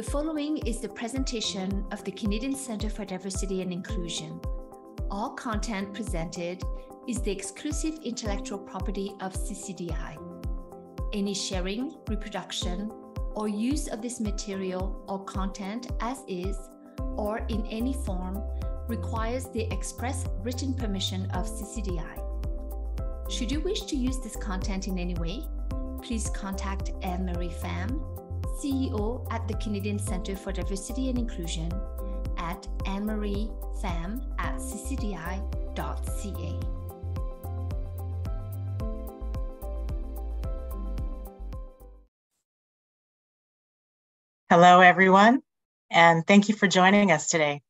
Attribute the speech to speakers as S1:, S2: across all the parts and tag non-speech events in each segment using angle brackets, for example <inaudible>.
S1: The following is the presentation of the Canadian Centre for Diversity and Inclusion. All content presented is the exclusive intellectual property of CCDI. Any sharing, reproduction, or use of this material or content as is or in any form requires the express written permission of CCDI. Should you wish to use this content in any way, please contact Anne Marie Pham, CEO at the Canadian Centre for Diversity and Inclusion at anne-marie-pham at ccdi.ca.
S2: Hello, everyone, and thank you for joining us today.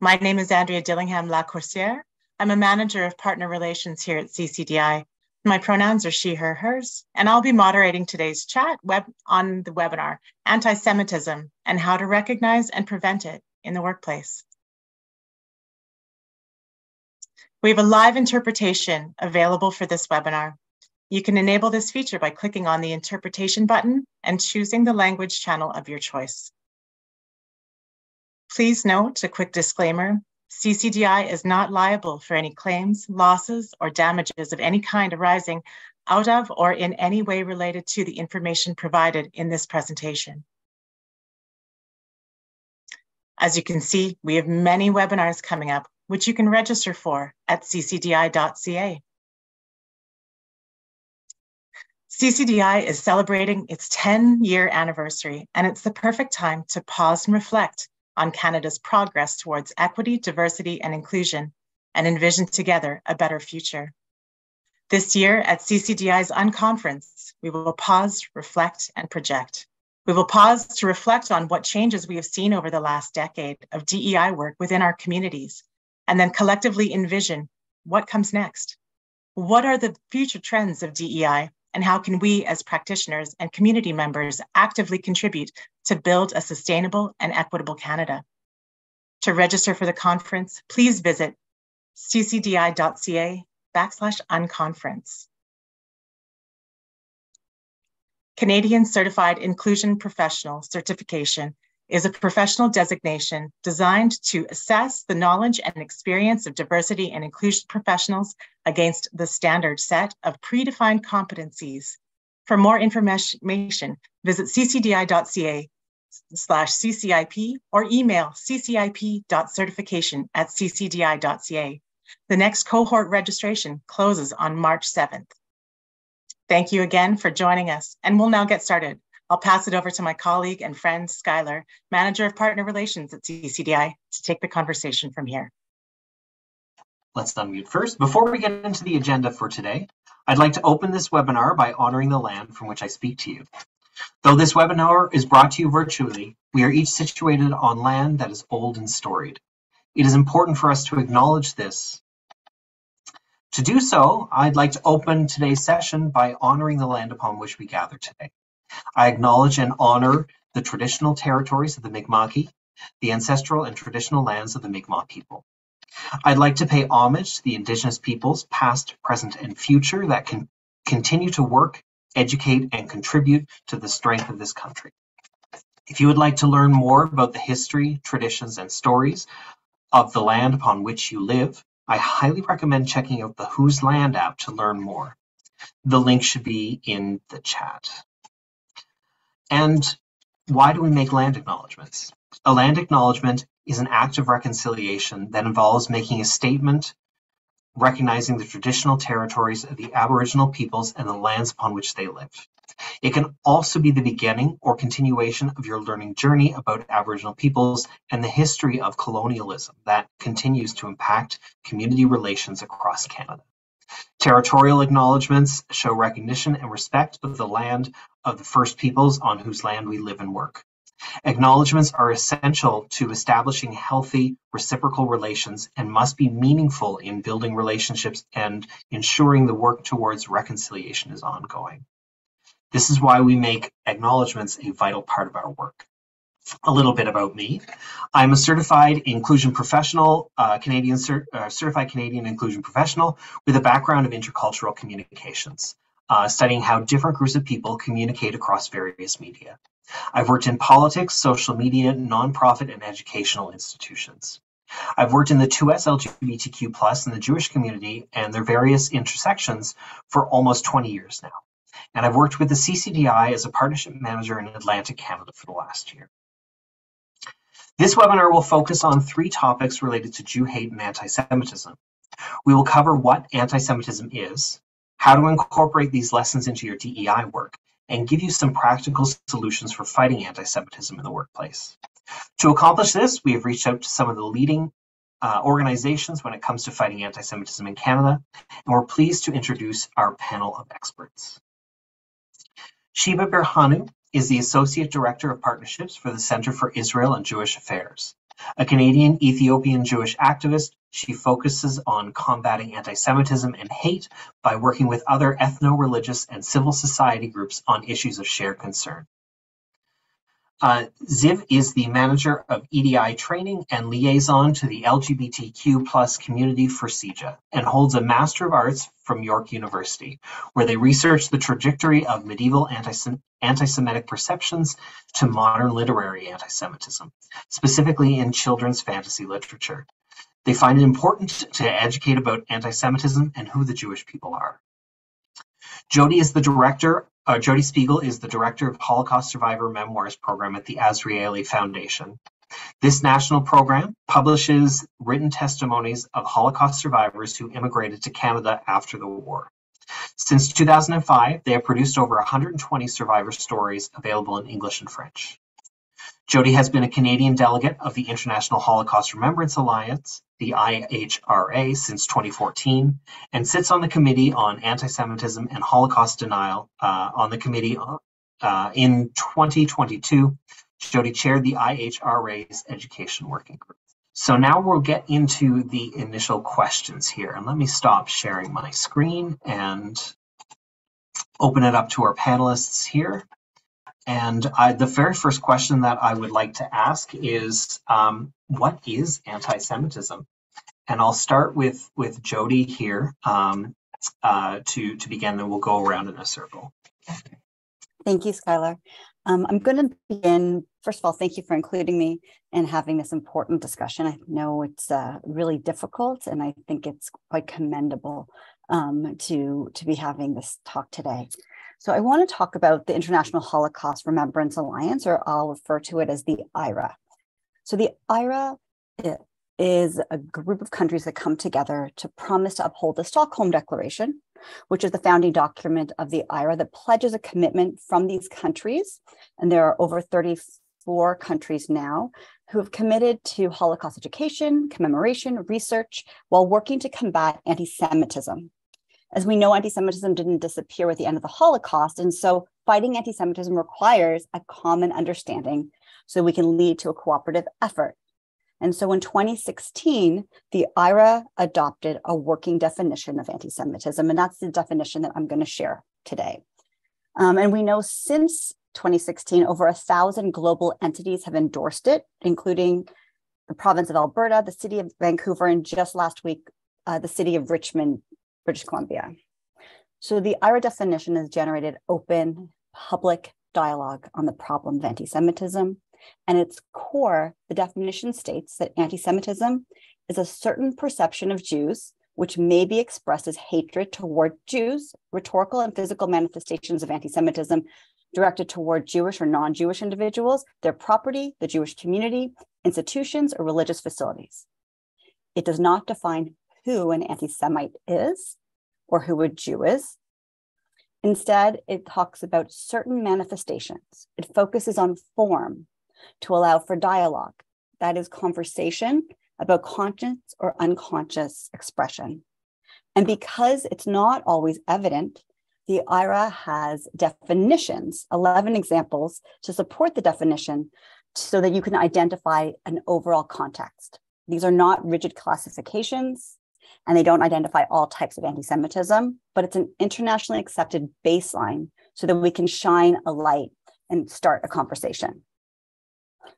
S2: My name is Andrea Dillingham Lacourcière. I'm a manager of partner relations here at CCDI. My pronouns are she, her, hers, and I'll be moderating today's chat web on the webinar, Anti-Semitism and How to Recognize and Prevent It in the Workplace. We have a live interpretation available for this webinar. You can enable this feature by clicking on the interpretation button and choosing the language channel of your choice. Please note a quick disclaimer. CCDI is not liable for any claims, losses, or damages of any kind arising out of or in any way related to the information provided in this presentation. As you can see, we have many webinars coming up, which you can register for at ccdi.ca. CCDI is celebrating its 10 year anniversary, and it's the perfect time to pause and reflect on Canada's progress towards equity, diversity, and inclusion, and envision together a better future. This year at CCDI's Unconference, we will pause, reflect, and project. We will pause to reflect on what changes we have seen over the last decade of DEI work within our communities, and then collectively envision what comes next. What are the future trends of DEI and how can we as practitioners and community members actively contribute to build a sustainable and equitable Canada? To register for the conference, please visit ccdi.ca backslash unconference. Canadian Certified Inclusion Professional Certification is a professional designation designed to assess the knowledge and experience of diversity and inclusion professionals against the standard set of predefined competencies. For more information, visit ccdi.ca slash ccip or email ccip.certification at ccdi.ca. The next cohort registration closes on March 7th. Thank you again for joining us, and we'll now get started. I'll pass it over to my colleague and friend, Skylar, Manager of Partner Relations at CCDI, to take the conversation from here.
S3: Let's unmute first. Before we get into the agenda for today, I'd like to open this webinar by honoring the land from which I speak to you. Though this webinar is brought to you virtually, we are each situated on land that is old and storied. It is important for us to acknowledge this. To do so, I'd like to open today's session by honoring the land upon which we gather today. I acknowledge and honor the traditional territories of the Mi'kmaq, the ancestral and traditional lands of the Mi'kmaq people. I'd like to pay homage to the Indigenous peoples, past, present, and future, that can continue to work, educate, and contribute to the strength of this country. If you would like to learn more about the history, traditions, and stories of the land upon which you live, I highly recommend checking out the Whose Land app to learn more. The link should be in the chat. And why do we make land acknowledgements? A land acknowledgement is an act of reconciliation that involves making a statement recognizing the traditional territories of the Aboriginal peoples and the lands upon which they live. It can also be the beginning or continuation of your learning journey about Aboriginal peoples and the history of colonialism that continues to impact community relations across Canada. Territorial acknowledgements show recognition and respect of the land of the First Peoples on whose land we live and work. Acknowledgements are essential to establishing healthy reciprocal relations and must be meaningful in building relationships and ensuring the work towards reconciliation is ongoing. This is why we make acknowledgements a vital part of our work a little bit about me. I'm a certified inclusion professional, uh, Canadian cert, uh, certified Canadian inclusion professional with a background of intercultural communications, uh, studying how different groups of people communicate across various media. I've worked in politics, social media, nonprofit, and educational institutions. I've worked in the 2S LGBTQ plus and the Jewish community and their various intersections for almost 20 years now. And I've worked with the CCDI as a partnership manager in Atlantic Canada for the last year. This webinar will focus on three topics related to Jew hate and anti-Semitism. We will cover what anti-Semitism is, how to incorporate these lessons into your DEI work, and give you some practical solutions for fighting anti-Semitism in the workplace. To accomplish this, we have reached out to some of the leading uh, organizations when it comes to fighting anti-Semitism in Canada, and we're pleased to introduce our panel of experts. Shiva Birhanu is the Associate Director of Partnerships for the Center for Israel and Jewish Affairs. A Canadian Ethiopian Jewish activist, she focuses on combating anti-Semitism and hate by working with other ethno-religious and civil society groups on issues of shared concern. Uh, Ziv is the manager of EDI training and liaison to the LGBTQ plus community for CIJA and holds a Master of Arts from York University, where they research the trajectory of medieval anti-Semitic perceptions to modern literary anti-Semitism, specifically in children's fantasy literature. They find it important to educate about anti-Semitism and who the Jewish people are. Jody is the director uh, Jody Spiegel is the director of Holocaust Survivor Memoirs program at the Azrieli Foundation. This national program publishes written testimonies of Holocaust survivors who immigrated to Canada after the war. Since 2005, they have produced over 120 survivor stories available in English and French. Jody has been a Canadian delegate of the International Holocaust Remembrance Alliance, the IHRA, since 2014, and sits on the Committee on Anti-Semitism and Holocaust Denial uh, on the committee uh, in 2022. Jody chaired the IHRA's Education Working Group. So now we'll get into the initial questions here. And let me stop sharing my screen and open it up to our panelists here. And I, the very first question that I would like to ask is, um, what is anti-Semitism? And I'll start with with Jody here um, uh, to to begin. Then we'll go around in a circle.
S4: Thank you, Skylar. Um, I'm going to begin. First of all, thank you for including me and having this important discussion. I know it's uh, really difficult, and I think it's quite commendable um, to to be having this talk today. So I want to talk about the International Holocaust Remembrance Alliance, or I'll refer to it as the IRA. So the IRA eh, is a group of countries that come together to promise to uphold the Stockholm Declaration, which is the founding document of the IRA that pledges a commitment from these countries. And there are over 34 countries now who have committed to Holocaust education, commemoration, research, while working to combat anti Semitism. As we know, anti Semitism didn't disappear with the end of the Holocaust. And so fighting anti Semitism requires a common understanding so we can lead to a cooperative effort. And so in 2016, the IRA adopted a working definition of anti Semitism. And that's the definition that I'm going to share today. Um, and we know since 2016, over a thousand global entities have endorsed it, including the province of Alberta, the city of Vancouver, and just last week, uh, the city of Richmond, British Columbia. So the IHRA definition has generated open public dialogue on the problem of anti Semitism. And its core, the definition states that anti Semitism is a certain perception of Jews which may be expressed as hatred toward Jews, rhetorical and physical manifestations of anti Semitism directed toward Jewish or non Jewish individuals, their property, the Jewish community, institutions, or religious facilities. It does not define who an anti Semite is or who a Jew is. Instead, it talks about certain manifestations. It focuses on form to allow for dialogue, that is, conversation about conscious or unconscious expression. And because it's not always evident, the IHRA has definitions, 11 examples to support the definition so that you can identify an overall context. These are not rigid classifications and they don't identify all types of anti Semitism, but it's an internationally accepted baseline so that we can shine a light and start a conversation.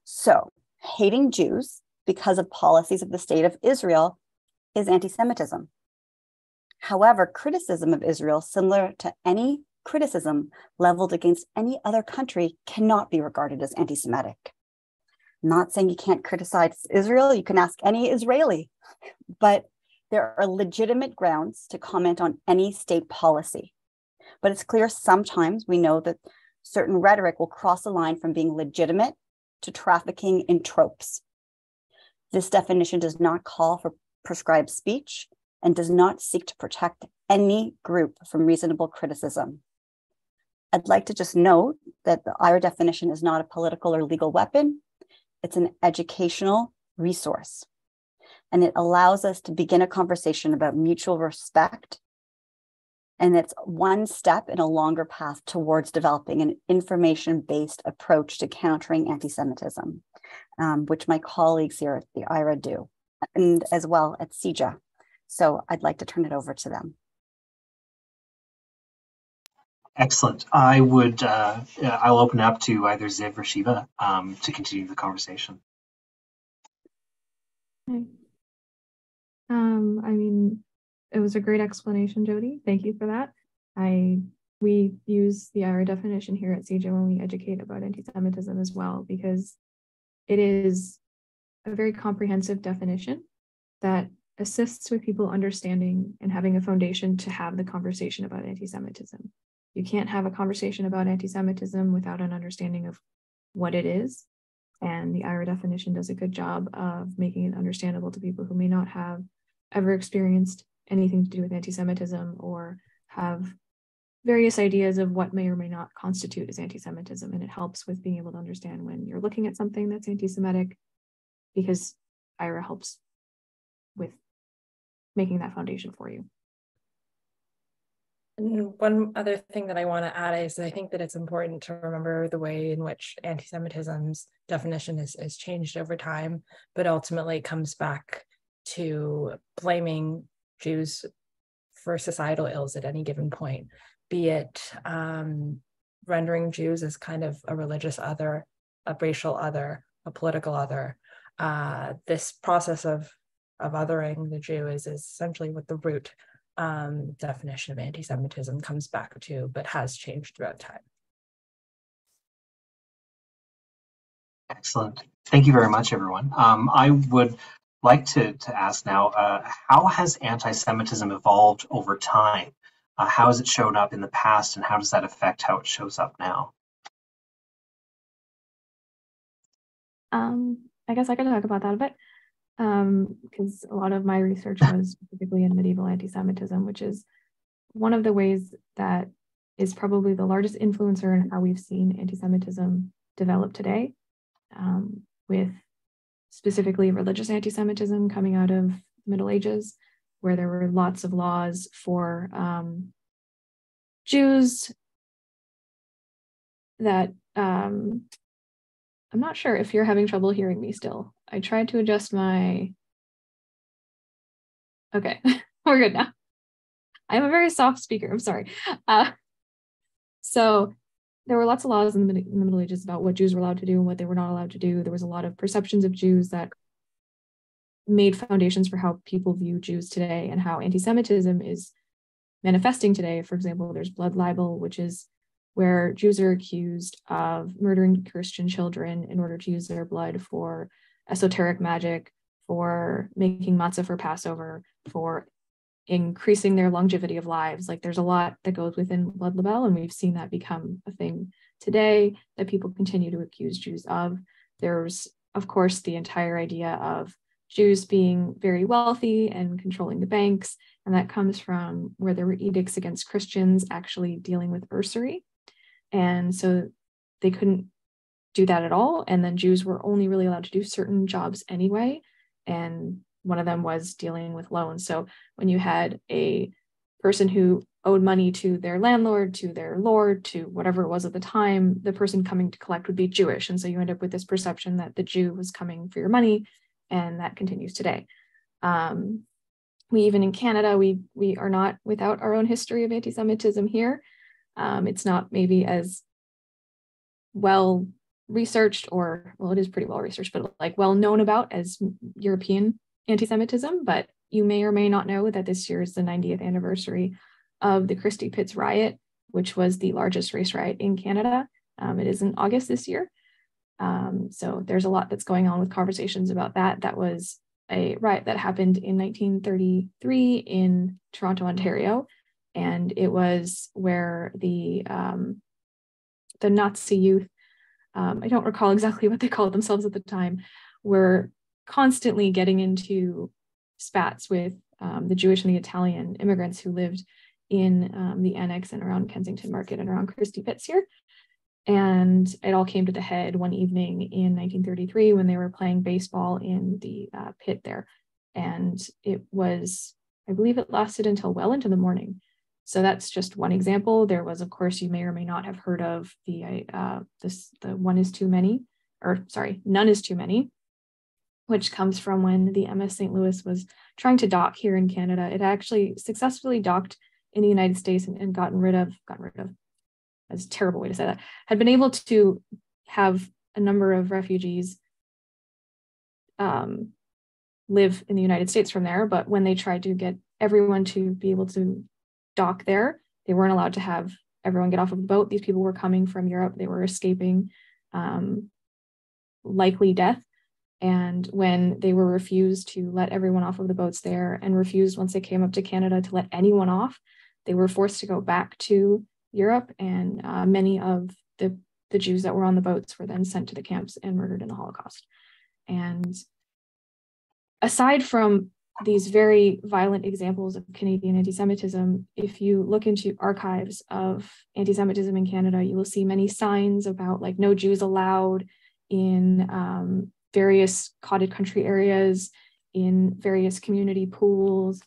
S4: So, hating Jews because of policies of the state of Israel is anti Semitism. However, criticism of Israel, similar to any criticism leveled against any other country cannot be regarded as anti Semitic. Not saying you can't criticize Israel, you can ask any Israeli, but there are legitimate grounds to comment on any state policy. But it's clear sometimes we know that certain rhetoric will cross a line from being legitimate to trafficking in tropes. This definition does not call for prescribed speech and does not seek to protect any group from reasonable criticism. I'd like to just note that the IHRA definition is not a political or legal weapon, it's an educational resource. And it allows us to begin a conversation about mutual respect. And it's one step in a longer path towards developing an information based approach to countering anti Semitism, um, which my colleagues here at the IRA do, and as well at CIJA. So I'd like to turn it over to them.
S3: Excellent. I would, uh, I'll open up to either Ziv or Shiva um, to continue the conversation.
S5: Okay. Um, I mean, it was a great explanation, Jody. Thank you for that. I we use the IRA definition here at CIJA when we educate about anti-Semitism as well, because it is a very comprehensive definition that assists with people understanding and having a foundation to have the conversation about anti-Semitism you can't have a conversation about anti-Semitism without an understanding of what it is. And the IRA definition does a good job of making it understandable to people who may not have ever experienced anything to do with anti-Semitism or have various ideas of what may or may not constitute as anti-Semitism. And it helps with being able to understand when you're looking at something that's anti-Semitic because IRA helps with making that foundation for you.
S6: And one other thing that I want to add is I think that it's important to remember the way in which anti-Semitism's definition is, is changed over time, but ultimately comes back to blaming Jews for societal ills at any given point, be it um, rendering Jews as kind of a religious other, a racial other, a political other. Uh, this process of of othering the Jew is, is essentially what the root um, definition of anti-Semitism comes back to, but has changed throughout time.
S3: Excellent. Thank you very much, everyone. Um, I would like to, to ask now, uh, how has anti-Semitism evolved over time? Uh, how has it shown up in the past and how does that affect how it shows up now?
S5: Um, I guess I could talk about that a bit because um, a lot of my research was specifically in medieval anti-Semitism, which is one of the ways that is probably the largest influencer in how we've seen anti-Semitism develop today, um, with specifically religious anti-Semitism coming out of the Middle Ages, where there were lots of laws for um, Jews that um, I'm not sure if you're having trouble hearing me still. I tried to adjust my. Okay, <laughs> we're good now. I'm a very soft speaker. I'm sorry. Uh, so there were lots of laws in the, in the Middle Ages about what Jews were allowed to do and what they were not allowed to do. There was a lot of perceptions of Jews that made foundations for how people view Jews today and how anti-Semitism is manifesting today. For example, there's blood libel, which is where Jews are accused of murdering Christian children in order to use their blood for esoteric magic, for making matzah for Passover, for increasing their longevity of lives. Like there's a lot that goes within blood libel, and we've seen that become a thing today that people continue to accuse Jews of. There's, of course, the entire idea of Jews being very wealthy and controlling the banks. And that comes from where there were edicts against Christians actually dealing with usury. And so they couldn't do that at all. And then Jews were only really allowed to do certain jobs anyway. And one of them was dealing with loans. So when you had a person who owed money to their landlord, to their lord, to whatever it was at the time, the person coming to collect would be Jewish. And so you end up with this perception that the Jew was coming for your money, and that continues today. Um, we even in Canada, we we are not without our own history of anti-Semitism here. Um, it's not maybe as well researched or well it is pretty well researched but like well known about as european anti-semitism but you may or may not know that this year is the 90th anniversary of the christie pitts riot which was the largest race riot in Canada. Um, it is in August this year. Um, so there's a lot that's going on with conversations about that. That was a riot that happened in 1933 in Toronto, Ontario, and it was where the um, the Nazi youth, um, I don't recall exactly <laughs> what they called themselves at the time, were constantly getting into spats with um, the Jewish and the Italian immigrants who lived in um, the annex and around Kensington Market and around Christie Pitts here. And it all came to the head one evening in 1933 when they were playing baseball in the uh, pit there. And it was, I believe it lasted until well into the morning. So that's just one example. There was, of course, you may or may not have heard of the uh, this the one is too many, or sorry, none is too many, which comes from when the MS St. Louis was trying to dock here in Canada. It actually successfully docked in the United States and, and gotten rid of, gotten rid of, that's a terrible way to say that, had been able to have a number of refugees um, live in the United States from there. But when they tried to get everyone to be able to dock there, they weren't allowed to have everyone get off of the boat. These people were coming from Europe, they were escaping um, likely death. And when they were refused to let everyone off of the boats there and refused once they came up to Canada to let anyone off, they were forced to go back to Europe. And uh, many of the, the Jews that were on the boats were then sent to the camps and murdered in the Holocaust. And aside from these very violent examples of Canadian anti Semitism, if you look into archives of anti Semitism in Canada, you will see many signs about like no Jews allowed in um, various cottage country areas, in various community pools.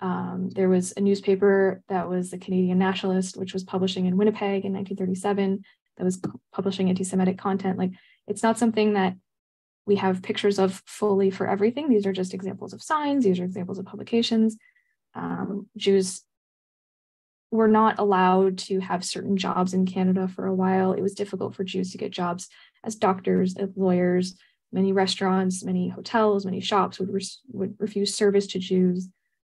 S5: Um, there was a newspaper that was the Canadian Nationalist, which was publishing in Winnipeg in 1937, that was publishing anti Semitic content. Like, it's not something that we have pictures of fully for everything. These are just examples of signs, these are examples of publications. Um, Jews were not allowed to have certain jobs in Canada for a while. It was difficult for Jews to get jobs as doctors, as lawyers, many restaurants, many hotels, many shops would, re- would refuse service to Jews.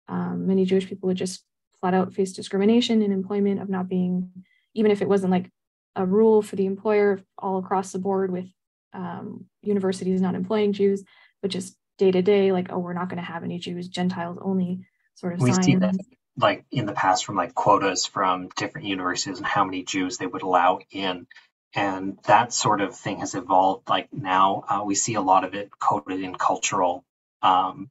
S5: Um, many Jewish people would just flat out face discrimination in employment of not being, even if it wasn't like a rule for the employer all across the board with um, universities not employing Jews, but just day to day, like, oh, we're not going to have any Jews, Gentiles only sort of
S3: we
S5: signs.
S3: see that like in the past from like quotas from different universities and how many Jews they would allow in and that sort of thing has evolved like now uh, we see a lot of it coded in cultural um,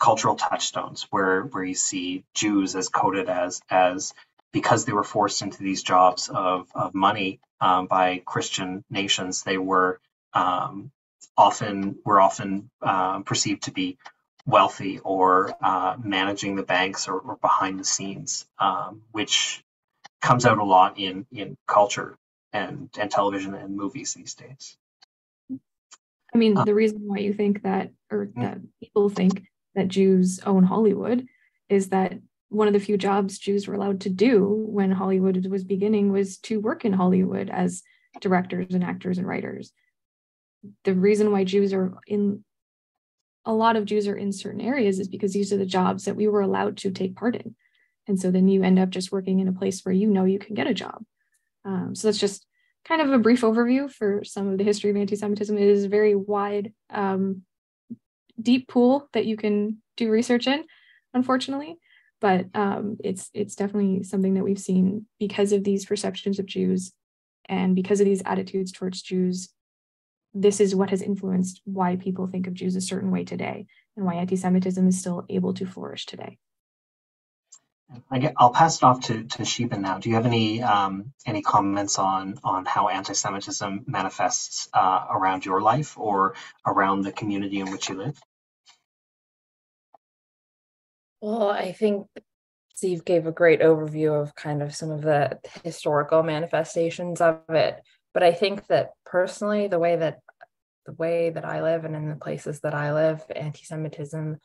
S3: cultural touchstones where where you see jews as coded as as because they were forced into these jobs of, of money um, by christian nations they were um, often were often uh, perceived to be wealthy or uh, managing the banks or, or behind the scenes um, which comes out a lot in in culture and and television and movies these days.
S5: I mean,
S3: uh,
S5: the reason why you think that, or
S3: mm-hmm.
S5: that people think that Jews own Hollywood, is that one of the few jobs Jews were allowed to do when Hollywood was beginning was to work in Hollywood as directors and actors and writers. The reason why Jews are in a lot of Jews are in certain areas is because these are the jobs that we were allowed to take part in. And so then you end up just working in a place where you know you can get a job. Um, so that's just kind of a brief overview for some of the history of anti-Semitism. It is a very wide, um, deep pool that you can do research in, unfortunately. But um, it's it's definitely something that we've seen because of these perceptions of Jews and because of these attitudes towards Jews. This is what has influenced why people think of Jews a certain way today and why anti-Semitism is still able to flourish today.
S3: I get, I'll pass it off to, to Sheba now. Do you have any um, any comments on on how anti-Semitism manifests uh, around your life or around the community in which you live?
S6: Well, I think Ziv gave a great overview of kind of some of the historical manifestations of it. But I think that personally, the way that the way that I live and in the places that I live, anti-Semitism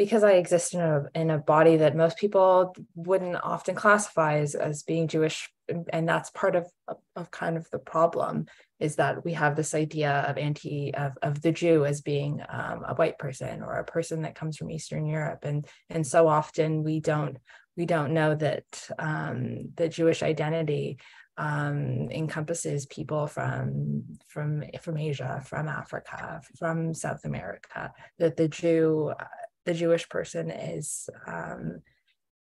S6: because I exist in a in a body that most people wouldn't often classify as, as being Jewish, and that's part of, of kind of the problem is that we have this idea of anti of, of the Jew as being um, a white person or a person that comes from Eastern Europe, and and so often we don't we don't know that um, the Jewish identity um, encompasses people from from from Asia, from Africa, from South America. That the Jew, the Jewish person is um,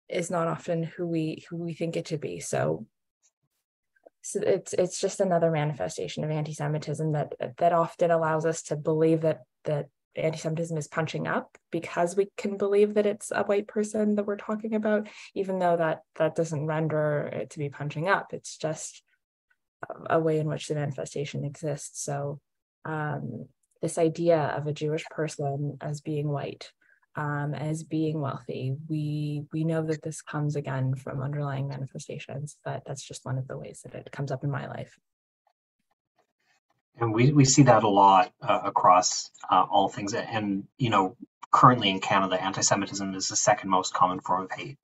S6: is not often who we who we think it to be. So, so it's it's just another manifestation of anti-Semitism that that often allows us to believe that that anti-Semitism is punching up because we can believe that it's a white person that we're talking about, even though that that doesn't render it to be punching up. It's just a way in which the manifestation exists. So um, this idea of a Jewish person as being white, um, as being wealthy, we we know that this comes again from underlying manifestations, but that's just one of the ways that it comes up in my life.
S3: And we, we see that a lot uh, across uh, all things. And, you know, currently in Canada, anti Semitism is the second most common form of hate.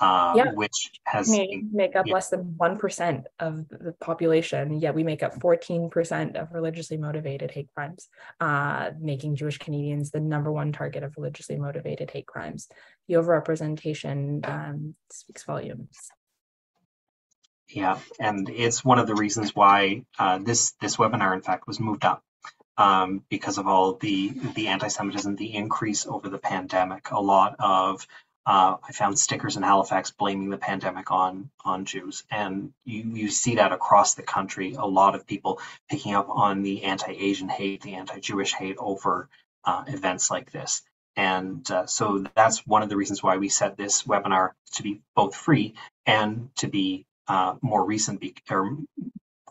S3: Uh, yeah. which has
S6: we make up yeah. less than 1% of the population yet we make up 14% of religiously motivated hate crimes uh, making jewish canadians the number one target of religiously motivated hate crimes the overrepresentation um, speaks volumes
S3: yeah, and it's one of the reasons why uh, this this webinar, in fact, was moved up um, because of all the the anti-Semitism, the increase over the pandemic. A lot of uh, I found stickers in Halifax blaming the pandemic on on Jews, and you you see that across the country. A lot of people picking up on the anti-Asian hate, the anti-Jewish hate over uh, events like this. And uh, so that's one of the reasons why we set this webinar to be both free and to be uh, more recent be- or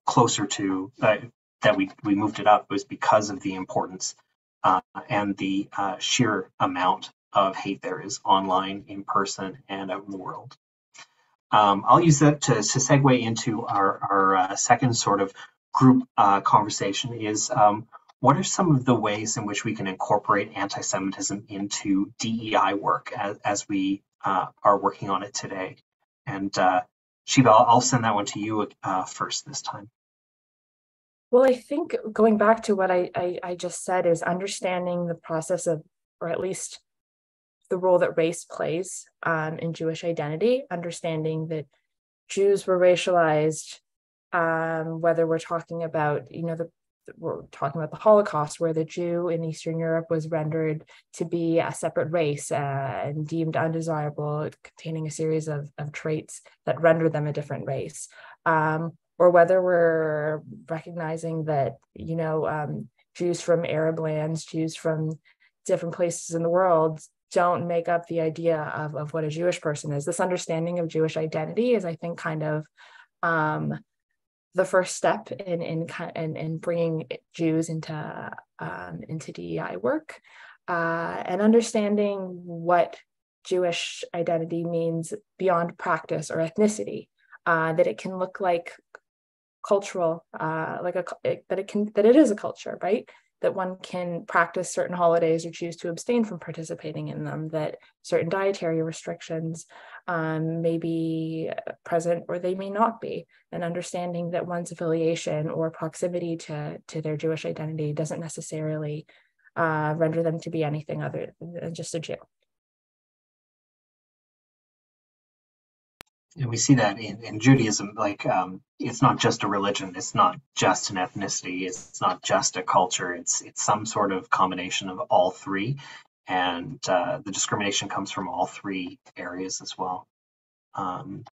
S3: closer to uh, that we we moved it up was because of the importance uh, and the sheer amount of hate there is online, in person, and out in the world. Um, I'll use that to, to segue into our, our uh, second sort of group uh, conversation is um, what are some of the ways in which we can incorporate anti-Semitism into DEI work as, as we uh, are working on it today? And uh, Shiva, I'll, send that one to you uh, first this time.
S6: Well, I think going back to what I, I, I just said is understanding the process of, or at least the role that race plays um, in Jewish identity, understanding that Jews were racialized, um, whether we're talking about, you know, the we're talking about the Holocaust, where the Jew in Eastern Europe was rendered to be a separate race uh, and deemed undesirable, containing a series of, of traits that rendered them a different race. Um, or whether we're recognizing that, you know, um, Jews from Arab lands, Jews from different places in the world don't make up the idea of, of what a Jewish person is. This understanding of Jewish identity is, I think, kind of um, the first step in in in, in bringing Jews into um, into DEI work uh, and understanding what Jewish identity means beyond practice or ethnicity. Uh, that it can look like cultural, uh, like a that it can that it is a culture, right? That one can practice certain holidays or choose to abstain from participating in them, that certain dietary restrictions um, may be present or they may not be, and understanding that one's affiliation or proximity to, to their Jewish identity doesn't necessarily uh, render them to be anything other than just a Jew.
S3: And we see that in, in Judaism, like um, it's not just a religion, it's not just an ethnicity, it's not just a culture, it's it's some sort of combination of all three, and uh, the discrimination comes from all three areas as well. Um,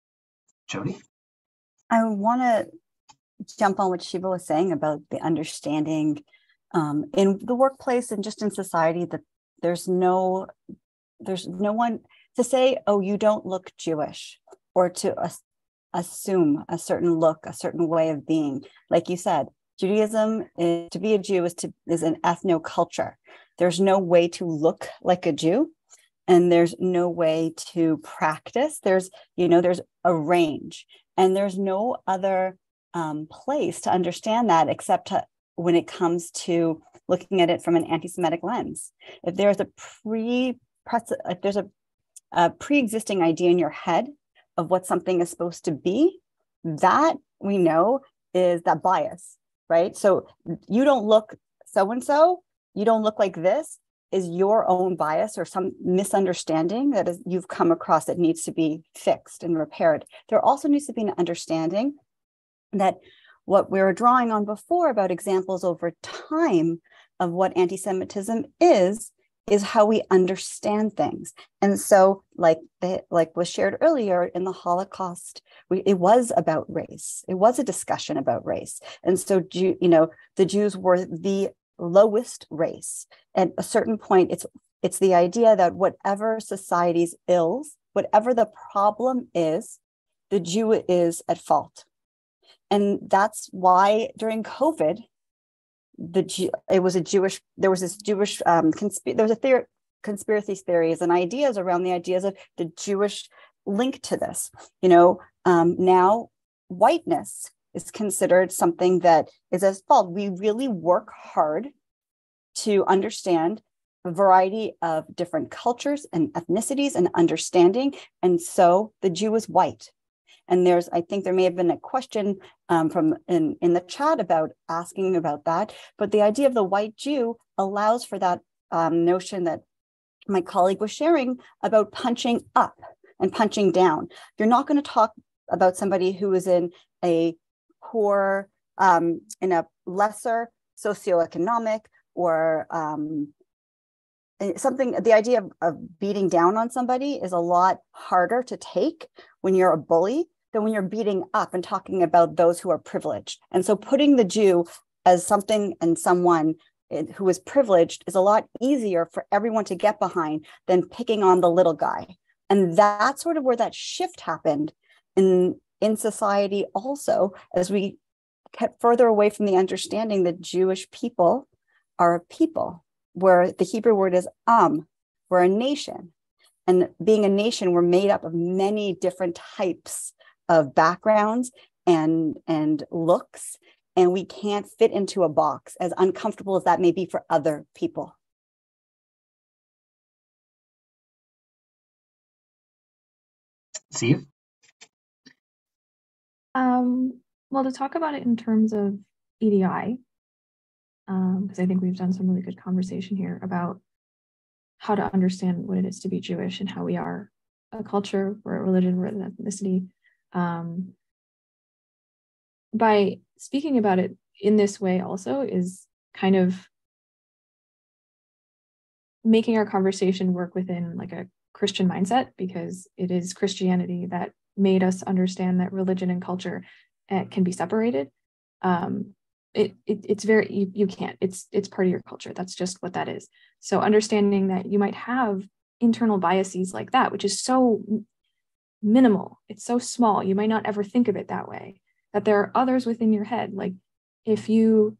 S3: Jody,
S4: I want to jump on what Shiva was saying about the understanding um, in the workplace and just in society that there's no there's no one to say, oh, you don't look Jewish or to as- assume a certain look, a certain way of being. Like you said, Judaism is, to be a Jew is to is an ethnoculture. There's no way to look like a Jew, and there's no way to practice. There's you know there's a range, and there's no other um, place to understand that except to, when it comes to looking at it from an anti-Semitic lens. If there's a pre if there's a, a pre-existing idea in your head of what something is supposed to be, that we know is that bias, right? So you don't look so and so, you don't look like this. is your own bias or some misunderstanding that is, you've come across that needs to be fixed and repaired. There also needs to be an understanding that what we were drawing on before about examples over time of what anti-Semitism is, is how we understand things. And so, like they, like was shared earlier in the Holocaust, we, it was about race. It was a discussion about race. And so, you know, the Jews were the lowest race. At a certain point, it's it's the idea that whatever society's ills, whatever the problem is, the Jew is at fault. And that's why during COVID, the it was a Jewish there was this Jewish um, consp- there was a theory conspiracy theories and ideas around the ideas of the Jewish link to this. You know, um, now whiteness is considered something that is as fault. We really work hard to understand a variety of different cultures and ethnicities and understanding. And so the Jew is white. And there's, I think there may have been a question um, from in, in the chat about asking about that. But the idea of the white Jew allows for that um, notion that my colleague was sharing about punching up and punching down. You're not going to talk about somebody who is in a poor, um, in a lesser socioeconomic or um, something the idea of, of, beating down on somebody is a lot harder to take when you're a bully than when you're beating up and talking about those who are privileged. And so putting the Jew as something and someone who is privileged is a lot easier for everyone to get behind than picking on the little guy. And that's sort of where that shift happened in in society also as we get further away from the understanding that Jewish people are a people, where the Hebrew word is um, we're a nation. And being a nation, we're made up of many different types of backgrounds and and looks and we can't fit into a box as uncomfortable as that may be for other people
S3: Ziv?
S5: Um, well, to talk about it in terms of EDI, because um, I think we've done some really good conversation here about how to understand what it is to be Jewish and how we are a culture, we're a religion, we're an ethnicity, um, by speaking about it in this way also is kind of making our conversation work within like a christian mindset because it is christianity that made us understand that religion and culture uh, can be separated. Um, it, it, it's very you, you can't. It's it's part of your culture. That's just what that is. So understanding that you might have internal biases like that which is so minimal. It's so small. You might not ever think of it that way. That there are others within your head. Like if you,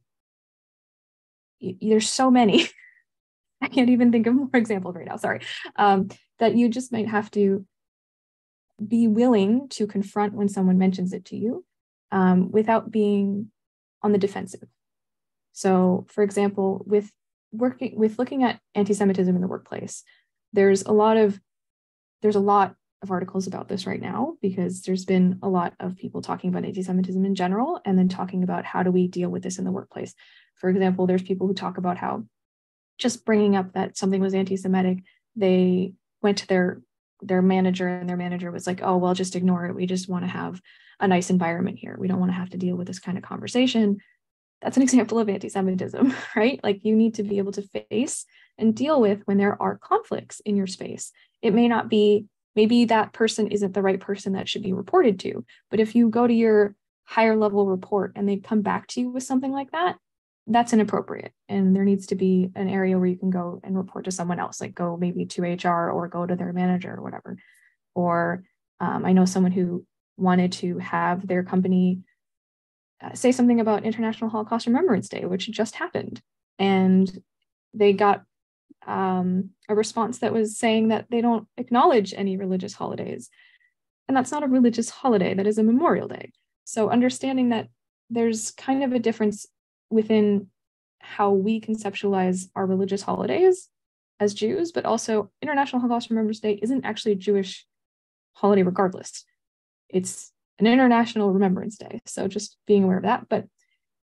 S5: you there's so many. <laughs> I can't even think of more <laughs> examples right now. Sorry. Um, that you just might have to be willing to confront when someone mentions it to you um, without being on the defensive. So, for example, with working with looking at anti-Semitism in the workplace, there's a lot of there's a lot of articles about this right now because there's been a lot of people talking about anti-Semitism in general and then talking about how do we deal with this in the workplace. For example, there's people who talk about how just bringing up that something was anti-Semitic, they went to their their manager and their manager was like, "Oh, well, just ignore it. We just want to have a nice environment here. We don't want to have to deal with this kind of conversation." That's an example of anti-Semitism, <laughs> right? Like you need to be able to face and deal with when there are conflicts in your space. It may not be maybe that person isn't the right person that should be reported to. But if you go to your higher level report and they come back to you with something like that, that's inappropriate. And there needs to be an area where you can go and report to someone else, like go maybe to HR or go to their manager or whatever. Or um, I know someone who wanted to have their company uh, say something about International Holocaust Remembrance Day, which just happened. And they got um, a response that was saying that they don't acknowledge any religious holidays. And that's not a religious holiday, that is a Memorial Day. So understanding that there's kind of a difference within how we conceptualize our religious holidays as Jews, but also International Holocaust Remembrance Day isn't actually a Jewish holiday, regardless. It's an International Remembrance Day. So just being aware of that. But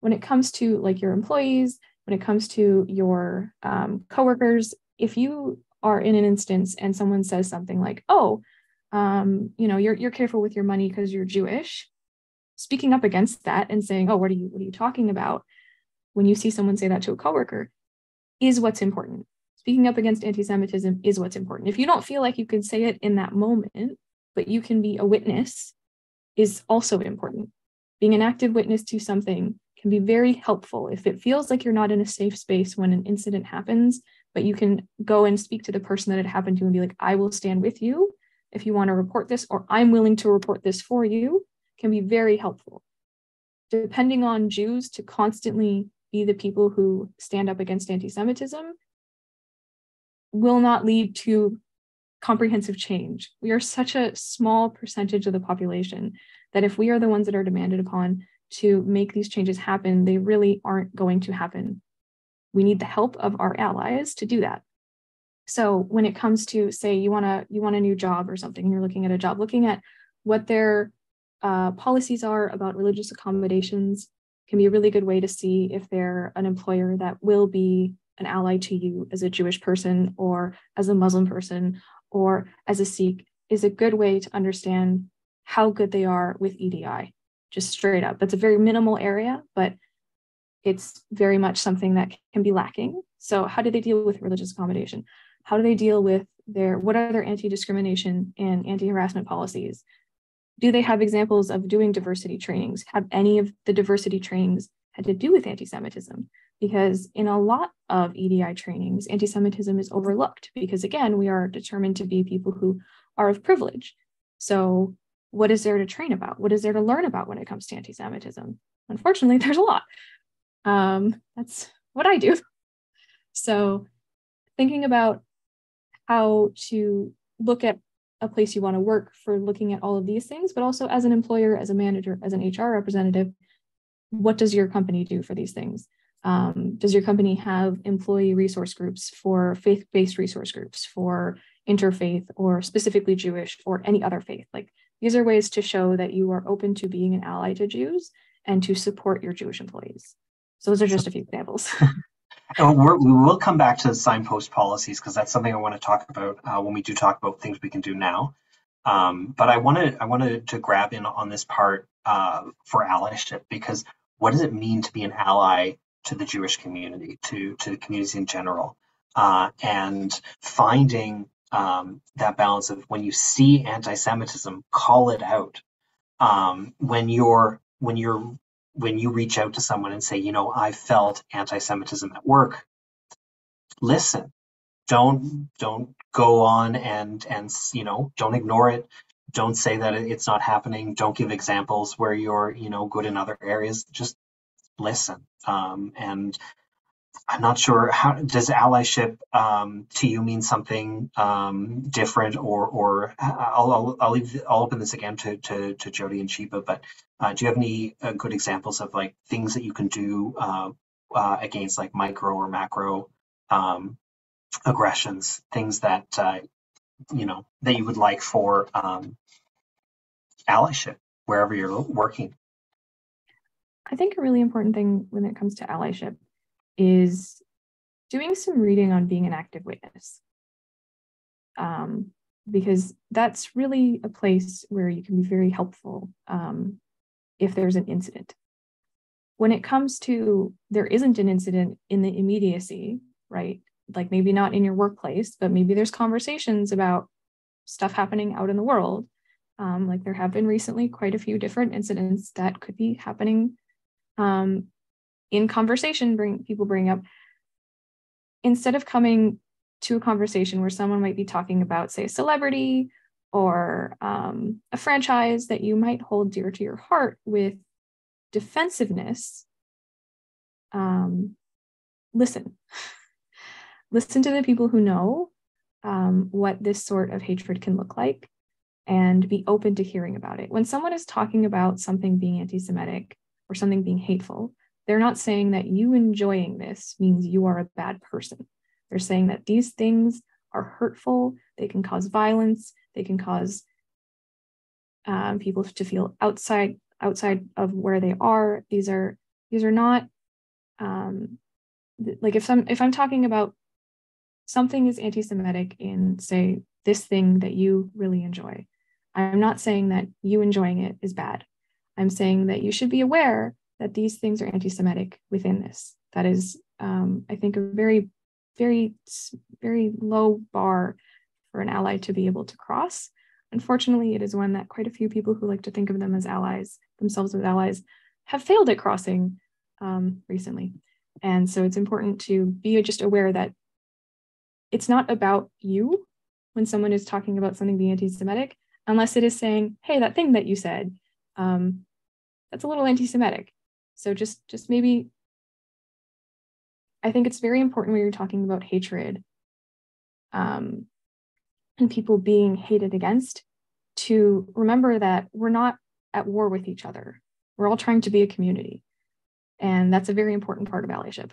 S5: when it comes to like your employees when it comes to your um, coworkers if you are in an instance and someone says something like, "Oh, um, you know, you're you're careful with your money because you're Jewish," speaking up against that and saying, "Oh, what are you what are you talking about?" When you see someone say that to a coworker, is what's important. Speaking up against anti-Semitism is what's important. If you don't feel like you can say it in that moment, but you can be a witness, is also important. Being an active witness to something can be very helpful if it feels like you're not in a safe space when an incident happens but you can go and speak to the person that it happened to and be like, I will stand with you if you want to report this, or I'm willing to report this for you, can be very helpful. Depending on Jews to constantly be the people who stand up against anti Semitism will not lead to comprehensive change. We are such a small percentage of the population that if we are the ones that are demanded upon to make these changes happen, they really aren't going to happen. We need the help of our allies to do that. So when it comes to say you want to you want a new job or something you're looking at a job looking at what their uh, policies are about religious accommodations can be a really good way to see if they're an employer that will be an ally to you as a jewish person or as a muslim person or as a sikh is a good way to understand how good they are with edi just straight up that's a very minimal area but it's very much something that can be lacking. So, how do they deal with religious accommodation? How do they deal with their what are their anti-discrimination and anti-harassment policies? Do they have examples of doing diversity trainings? Have any of the diversity trainings had to do with anti-Semitism? Because in a lot of EDI trainings, anti-Semitism is overlooked because again, we are determined to be people who are of privilege. So, what is there to train about? What is there to learn about when it comes to anti-Semitism? Unfortunately, <laughs> there's a lot. Um, that's what I do. So, thinking about how to look at a place you want to work for looking at all of these things, but also as an employer, as a manager, as an HR representative, what does your company do for these things? Um, does your company have employee resource groups for faith based resource groups for interfaith or specifically Jewish or any other faith? Like these are ways to show that you are open to being an ally to Jews and to support your Jewish employees. So those are just a few examples. <laughs>
S3: and we will come back to the signpost policies because that's something I want to talk about uh, when we do talk about things we can do now. Um, but I wanted I wanted to grab in on this part uh, for allyship because what does it mean to be an ally to the Jewish community, to to the communities in general, uh, and finding um, that balance of when you see anti-Semitism, call it out. Um, when you're when you're when you reach out to someone and say, you know, I felt anti-Semitism at work, listen. Don't don't go on and and you know don't ignore it. Don't say that it's not happening. Don't give examples where you're you know good in other areas. Just listen. Um, and I'm not sure how does allyship um, to you mean something um, different or or I'll, I'll, I'll leave I'll open this again to to, to Jody and Sheba, but uh, do you have any uh, good examples of like things that you can do uh, uh against like micro or macro um, aggressions, things that uh, you know that you would like for um, allyship wherever you're working?
S5: I think a really important thing when it comes to allyship is doing some reading on being an active witness. Um, because that's really a place where you can be very helpful um, if there's an incident. When it comes to there isn't an incident in the immediacy, right? Like maybe not in your workplace, but maybe there's conversations about stuff happening out in the world. Um, like there have been recently quite a few different incidents that could be happening um, in conversation bring people bring up instead of coming to a conversation where someone might be talking about say a celebrity or um, a franchise that you might hold dear to your heart with defensiveness um, listen. <laughs> Listen to the people who know um, what this sort of hatred can look like and be open to hearing about it. When someone is talking about something being anti-semitic or something being hateful they're not saying that you enjoying this means you are a bad person. They're saying that these things are hurtful, they can cause violence, they can cause um, people to feel outside outside of where they are. These are these are not um, like if I'm if I'm talking about something is anti Semitic in, say, this thing that you really enjoy. I'm not saying that you enjoying it is bad. I'm saying that you should be aware that these things are anti Semitic within this. That is, um, I think, a very, very, very low bar for an ally to be able to cross. Unfortunately, it is one that quite a few people who like to think of them as allies, themselves as allies, have failed at crossing um, recently. And so it's important to be just aware that it's not about you when someone is talking about something being anti Semitic, unless it is saying, hey, that thing that you said, um, that's a little anti Semitic. So just, just maybe, I think it's very important when you're talking about hatred um, and people being hated against to remember that we're not at war with each other. We're all trying to be a community. And that's a very important part of allyship.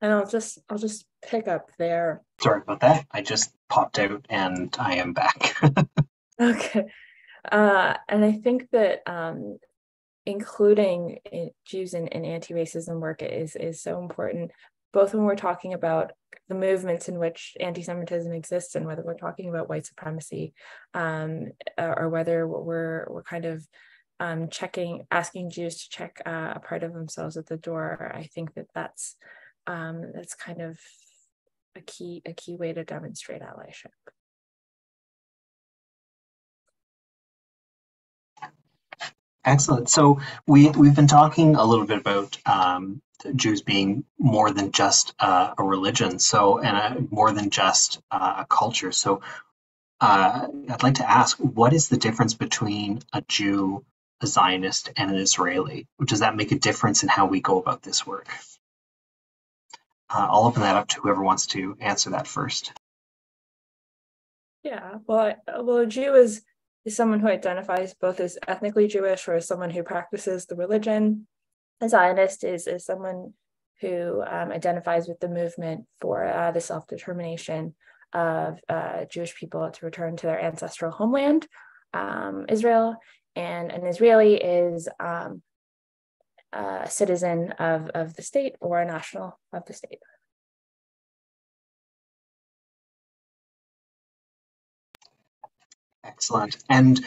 S6: And I'll just I'll just pick up there.
S3: Sorry about that. I just popped out and I am back. <laughs>
S6: okay. Uh, and I think that um, including Jews in, in anti-racism work is is so important, both when we're talking about the movements in which anti-Semitism exists and whether we're talking about white supremacy, um, or whether we're we're kind of um, checking, asking Jews to check uh, a part of themselves at the door. I think that that's um, that's kind of a key a key way to demonstrate allyship.
S3: Excellent. So we we've been talking a little bit about um, Jews being more than just uh, a religion, so and a, more than just uh, a culture. So uh, I'd like to ask, what is the difference between a Jew, a Zionist, and an Israeli? Does that make a difference in how we go about this work? Uh, I'll open that up to whoever wants to answer that first.
S6: Yeah, well, well, a Jew is is someone who identifies both as ethnically Jewish or as someone who practices the religion. A Zionist is is someone who um, identifies with the movement for uh, the self determination of uh, Jewish people to return to their ancestral homeland, um, Israel. And an Israeli is um, a citizen of, of the state or a national of the state.
S3: Excellent. And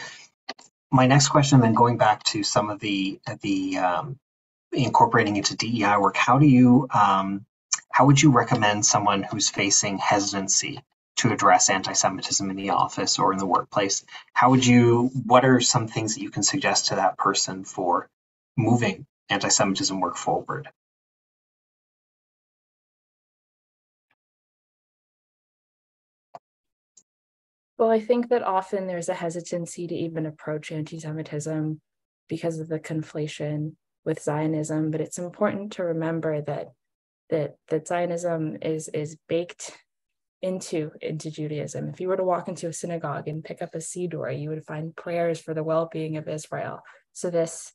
S3: my next question, then going back to some of the the um, incorporating into DEI work, how do you um, how would you recommend someone who's facing hesitancy to address anti-Semitism in the office or in the workplace? How would you? What are some things that you can suggest to that person for moving anti-Semitism work forward?
S6: Well, I think that often there's a hesitancy to even approach anti Semitism because of the conflation with Zionism, but it's important to remember that that that Zionism is is baked into into Judaism. If you were to walk into a synagogue and pick up a siddur, you would find prayers for the well-being of Israel. So this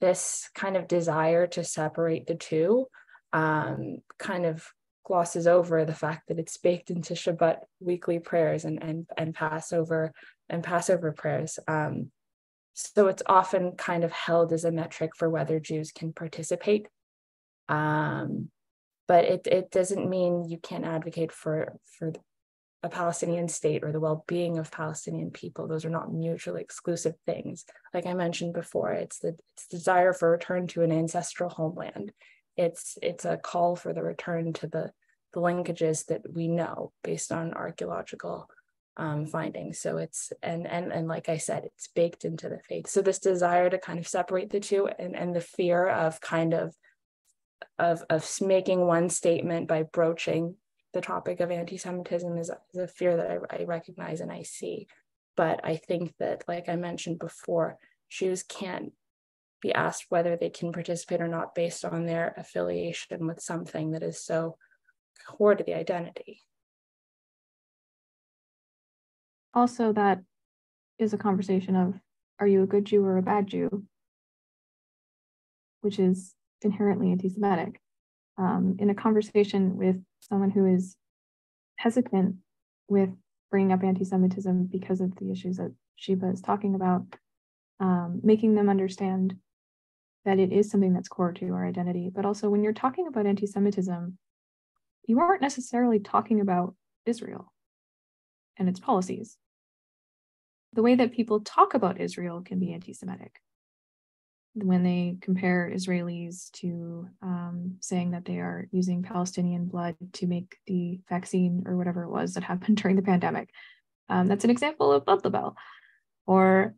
S6: this kind of desire to separate the two um, kind of glosses over the fact that it's baked into Shabbat weekly prayers and and, and Passover and Passover prayers. Um, so it's often kind of held as a metric for whether Jews can participate. Um, but it, it doesn't mean you can't advocate for, for a Palestinian state or the well-being of Palestinian people. Those are not mutually exclusive things. Like I mentioned before, it's the it's desire for return to an ancestral homeland. It's it's a call for the return to the the linkages that we know based on archaeological um, findings. So it's and and and like I said, it's baked into the faith. So this desire to kind of separate the two and and the fear of kind of of of making one statement by broaching the topic of anti-Semitism is, is a fear that I, I recognize and I see. But I think that, like I mentioned before, Jews can't be asked whether they can participate or not based on their affiliation with something that is so core to the identity.
S5: Also, that is a conversation of are you a good Jew or a bad Jew, which is inherently anti Semitic. Um, in a conversation with someone who is hesitant with bringing up anti-Semitism because of the issues that Sheba is talking about, um, making them understand that it is something that's core to our identity. But also, when you're talking about anti Semitism, you aren't necessarily talking about Israel and its policies. The way that people talk about Israel can be anti Semitic. When they compare Israelis to um, saying that they are using Palestinian blood to make the vaccine or whatever it was that <laughs> happened during the pandemic, um, that's an example of blood libel. Or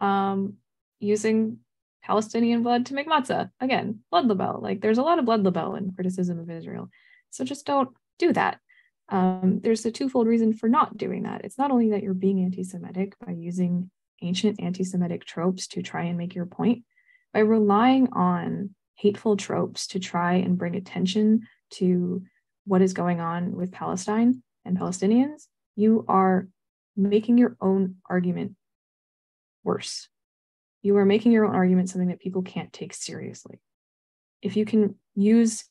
S5: um, using Palestinian blood to make matzah. Again, blood libel. Like there's a lot of blood libel in criticism of Israel. So just don't do that. Um, there's a twofold reason for not doing that. It's not only that you're being anti Semitic by using ancient anti Semitic tropes to try and make your point, by relying on hateful tropes to try and bring attention to what is going on with Palestine and Palestinians, you are making your own argument worse you are making your own argument something that people can't take seriously. If you can use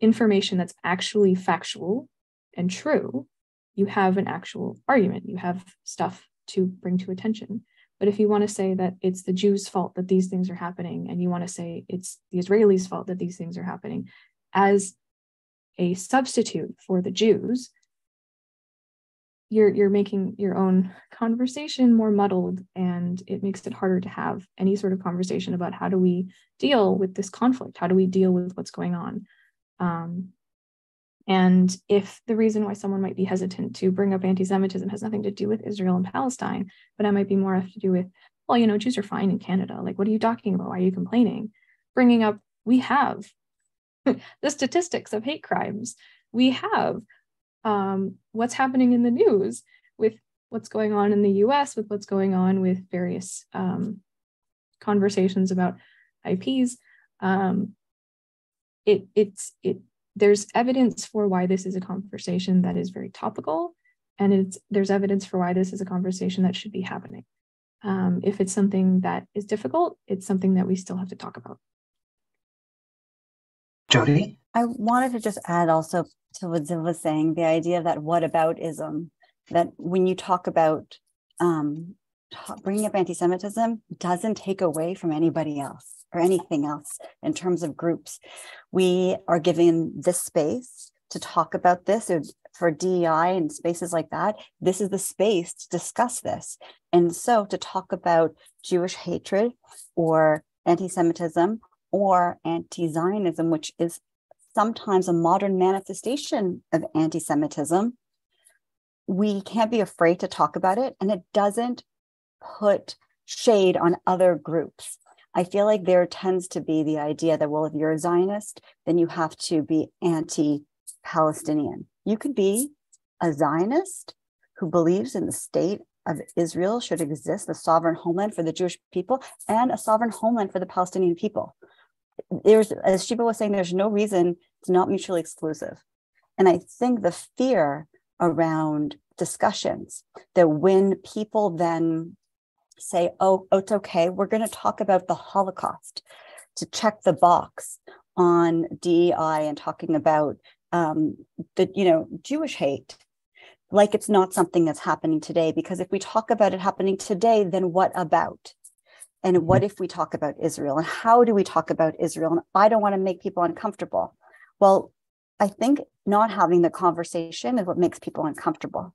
S5: information that's actually factual and true, you have an actual argument. You have stuff to bring to attention. But if you want to say that it's the Jews' fault that these things are happening, and you want to say it's the Israelis' fault that these things are happening, as a substitute for the Jews, you're you're making your own conversation more muddled and it makes it harder to have any sort of conversation about how do we deal with this conflict? How do we deal with what's going on? Um, and if the reason why someone might be hesitant to bring up anti-semitism has nothing to do with israel and palestine but it might be more have to do with well you know jews are fine in canada. Like what are you talking about? Why are you complaining? Bringing up we have <laughs> the statistics of hate crimes. We have um, what's happening in the news with what's going on in the US, with what's going on with various um, conversations about IPs. Um, it, it's, it, there's evidence for why this is a conversation that is very topical, and it's, there's evidence for why this is a conversation that should be happening. Um, if it's something that is difficult, it's something that we still have to talk about.
S3: Jody?
S4: I wanted to just add also to what Ziv was saying, the idea that what whataboutism, that when you talk about um, bringing up anti-Semitism doesn't take away from anybody else or anything else in terms of groups. We are given this space to talk about this for DEI and spaces like that. This is the space to discuss this. And so to talk about Jewish hatred or anti-Semitism or anti-Zionism, which is sometimes a modern manifestation of anti Semitism, we can't be afraid to talk about it. And it doesn't put shade on other groups. I feel like there tends to be the idea that, well, if you're a Zionist, then you have to be anti Palestinian. You could be a Zionist who believes in the state of Israel should exist, a sovereign homeland for the Jewish people, and a sovereign homeland for the Palestinian people there's as Shiva was saying, there's no reason it's not mutually exclusive. And I think the fear around discussions that when people then say, oh, oh it's okay, we're going to talk about the Holocaust to check the box on DEI and talking about um, the, you know, Jewish hate, like it's not something that's happening today. Because if we talk about it happening today, then what about? And what mm-hmm. if we talk about Israel? And how do we talk about Israel? And I don't want to make people uncomfortable. Well, I think not having the conversation is what makes people uncomfortable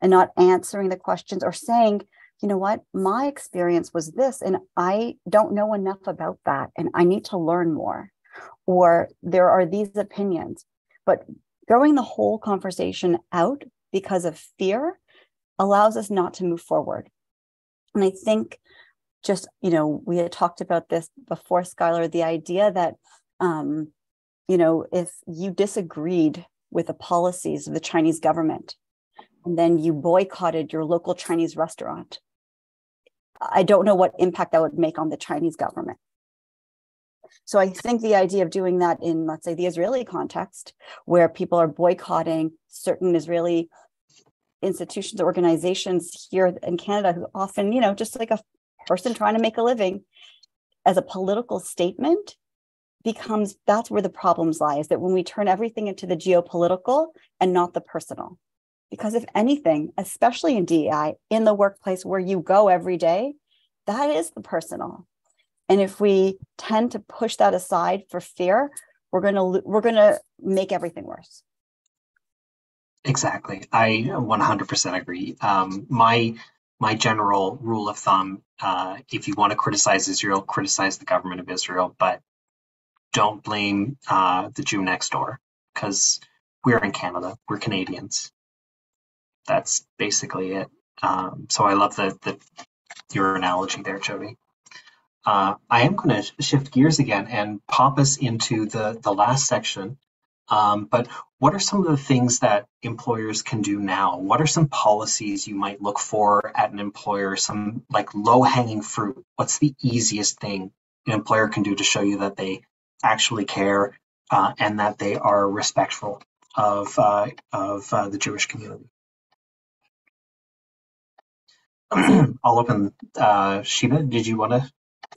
S4: and not answering the questions or saying, you know what, my experience was this, and I don't know enough about that, and I need to learn more. Or there are these opinions. But throwing the whole conversation out because of fear allows us not to move forward. And I think just you know we had talked about this before skylar the idea that um, you know if you disagreed with the policies of the chinese government and then you boycotted your local chinese restaurant i don't know what impact that would make on the chinese government. So i think the idea of doing that in let's say the israeli context where people are boycotting certain israeli institutions organizations here in canada who often you know just like a person trying to make a living as a political statement becomes that's where the problems lie is that when we turn everything into the geopolitical and not the personal because if anything especially in dei in the workplace where you go every day that is the personal And if we tend to push that aside for fear, we're going to we're going to make everything worse.
S3: Exactly. I 100% agree. Um, my my general rule of thumb, uh, if you want to criticize Israel, criticize the government of Israel, but don't blame uh, the Jew next door because we're in Canada. We're Canadians. That's basically it. Um, so I love the, the your analogy there, Jody. Uh, I am going to shift gears again and pop us into the, the last section. Um, but what are some of the things that employers can do now? What are some policies you might look for at an employer? Some like low hanging fruit. What's the easiest thing an employer can do to show you that they actually care uh, and that they are respectful of uh, of uh, the Jewish community? <clears throat> I'll open. Uh, Shiva, did you want to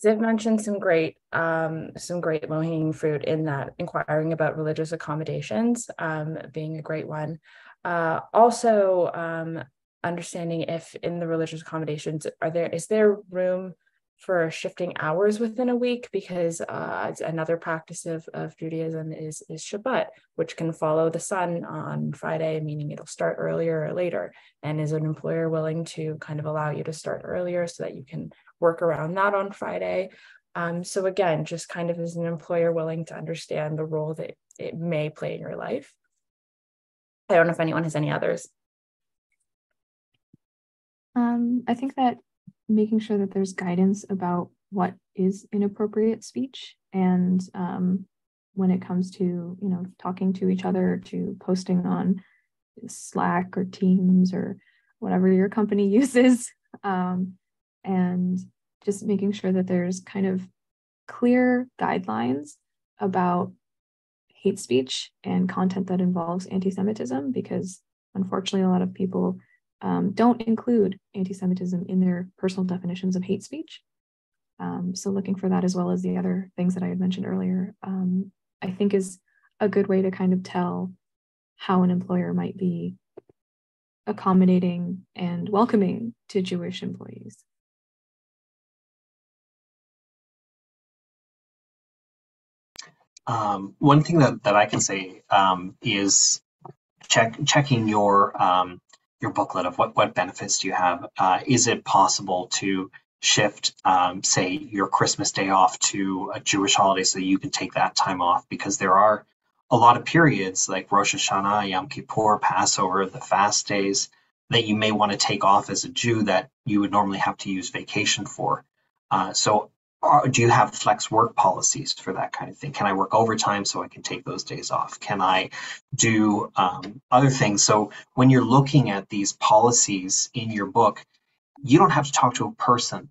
S6: Ziv mentioned some great, um, some great low hanging fruit in that inquiring about religious accommodations um, being a great one. Uh, also, um, understanding if in the religious accommodations are there is there room for shifting hours within a week because uh, another practice of, of Judaism is, is Shabbat, which can follow the sun on Friday, meaning it'll start earlier or later. And is an employer willing to kind of allow you to start earlier so that you can work around that on Friday. Um, so again, just kind of as an employer willing to understand the role that it may play in your life. I don't know if anyone has any others.
S5: Um, I think that making sure that there's guidance about what is inappropriate speech and um, when it comes to you know talking to each other to posting on slack or teams or whatever your company <laughs> uses um, and just making sure that there's kind of clear guidelines about hate speech and content that involves anti-Semitism, because unfortunately, a lot of people um, don't include anti-Semitism in their personal definitions of hate speech. Um, so looking for that as well as the other things that I had mentioned earlier, um, I think is a good way to kind of tell how an employer might be accommodating and welcoming to Jewish employees.
S3: Um, one thing that, that I can say um, is check checking your um, your booklet of what what benefits do you have. Uh, is it possible to shift, um, say, your Christmas day off to a Jewish holiday so you can take that time off? Because there are a lot of periods like Rosh Hashanah, Yom Kippur, Passover, the fast days that you may want to take off as a Jew that you would normally have to use vacation for. Uh, so do you have flex work policies for that kind of thing? Can I work overtime so I can take those days off? Can I do um, other things? So when you're looking at these policies in your book, you don't have to talk to a person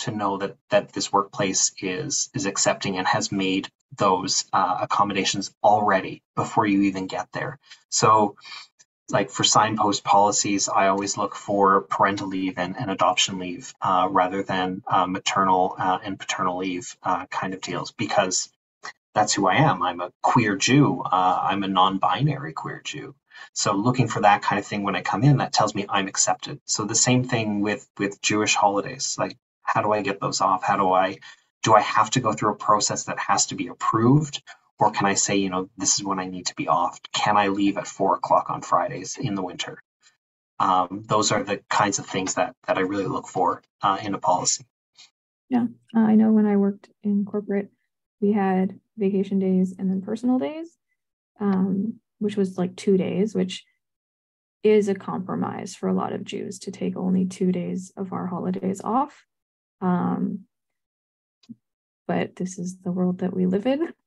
S3: to know that that this workplace is is accepting and has made those uh, accommodations already before you even get there. So like for signpost policies, I always look for parental leave and, and adoption leave uh, rather than uh, maternal uh, and paternal leave uh, kind of deals because that's who I am. I'm a queer Jew. Uh, I'm a non-binary queer Jew. So looking for that kind of thing when I come in, that tells me I'm accepted. So the same thing with with Jewish holidays. Like, how do I get those off? How do I do I have to go through a process that has to be approved, or can I say, you know, this is when I need to be off? Can I leave at four o'clock on Fridays in the winter? Um, those are the kinds of things that that I really look for uh, in a policy.
S5: Yeah, uh, I know when I worked in corporate, we had vacation days and then personal days, um, which was like two days, which is a compromise for a lot of Jews to take only two days of our holidays off. Um, but this is the world that we live in. <laughs>